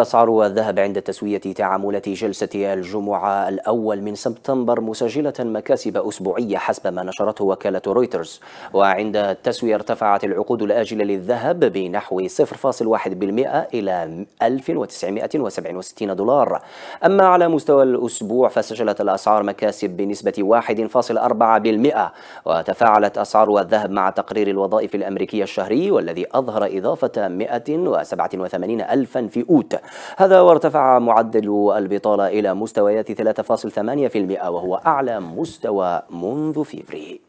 أسعار الذهب عند تسوية تعاملات جلسة الجمعة الأول من سبتمبر مسجلة مكاسب أسبوعية حسب ما نشرته وكالة رويترز. وعند التسوية ارتفعت العقود الآجلة للذهب بنحو 0.1% إلى 1967 دولار. أما على مستوى الأسبوع فسجلت الأسعار مكاسب بنسبة 1.4% وتفاعلت أسعار الذهب مع تقرير الوظائف الأمريكية الشهري والذي أظهر إضافة 187 ألفا في أوت. هذا وارتفع معدل البطالة إلى مستويات 3.8% وهو أعلى مستوى منذ فيفري.